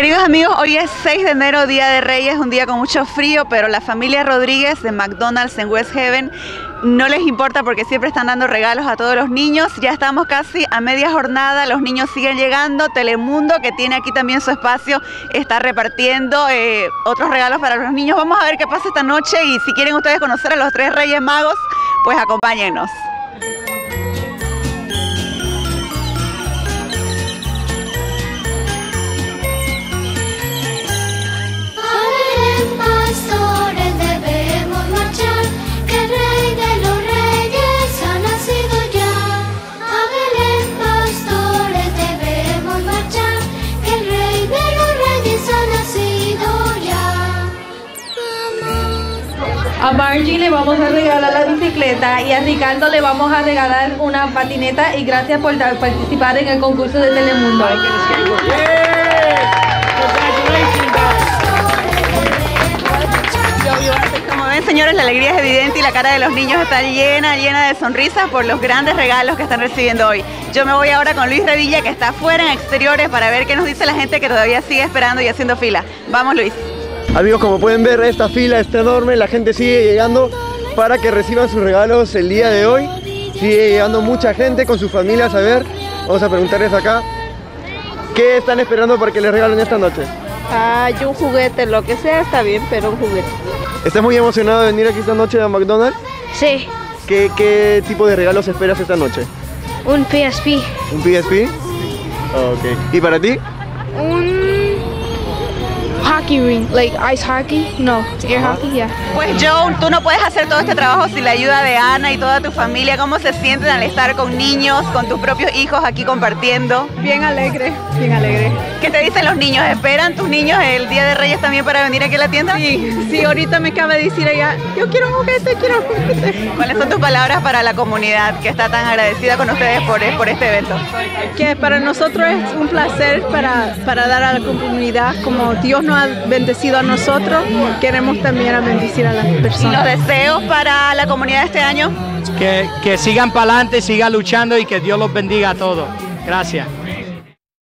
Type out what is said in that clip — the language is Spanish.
Queridos amigos, hoy es 6 de enero, Día de Reyes, un día con mucho frío, pero la familia Rodríguez de McDonald's en West Haven no les importa porque siempre están dando regalos a todos los niños. Ya estamos casi a media jornada, los niños siguen llegando. Telemundo, que tiene aquí también su espacio, está repartiendo eh, otros regalos para los niños. Vamos a ver qué pasa esta noche y si quieren ustedes conocer a los tres Reyes Magos, pues acompáñenos. A Margie le vamos a regalar la bicicleta y a Ricardo le vamos a regalar una patineta y gracias por participar en el concurso de Telemundo. Como ven señores, la alegría es evidente y la cara de los niños está llena, llena de sonrisas por los grandes regalos que están recibiendo hoy. Yo me voy ahora con Luis Revilla que está afuera en exteriores para ver qué nos dice la gente que todavía sigue esperando y haciendo fila. Vamos Luis. Amigos, como pueden ver, esta fila está enorme, la gente sigue llegando para que reciban sus regalos el día de hoy. Sigue llegando mucha gente con sus familias a ver. Vamos a preguntarles acá, ¿qué están esperando para que les regalen esta noche? Ah, un juguete, lo que sea está bien, pero un juguete. ¿Estás muy emocionado de venir aquí esta noche a McDonald's? Sí. ¿Qué, qué tipo de regalos esperas esta noche? Un PSP. ¿Un PSP? Ok. ¿Y para ti? Un hockey ring, like ice hockey. No, air hockey, yeah. Pues Joe, tú no puedes hacer todo este trabajo sin la ayuda de Ana y toda tu familia. ¿Cómo se sienten al estar con niños, con tus propios hijos aquí compartiendo? Bien alegre, bien alegre. ¿Qué te dicen los niños? ¿Esperan tus niños el Día de Reyes también para venir aquí a la tienda? Sí, sí, ahorita me acaba de decir ella, yo quiero un juguete, quiero un juguete. ¿Cuáles son tus palabras para la comunidad que está tan agradecida con ustedes por, por este evento? Que para nosotros es un placer para, para dar a la comunidad como Dios nos ha bendecido a nosotros, queremos también a bendecir a las personas. ¿Y los deseos para la comunidad este año? Que, que sigan para adelante, sigan luchando y que Dios los bendiga a todos. Gracias.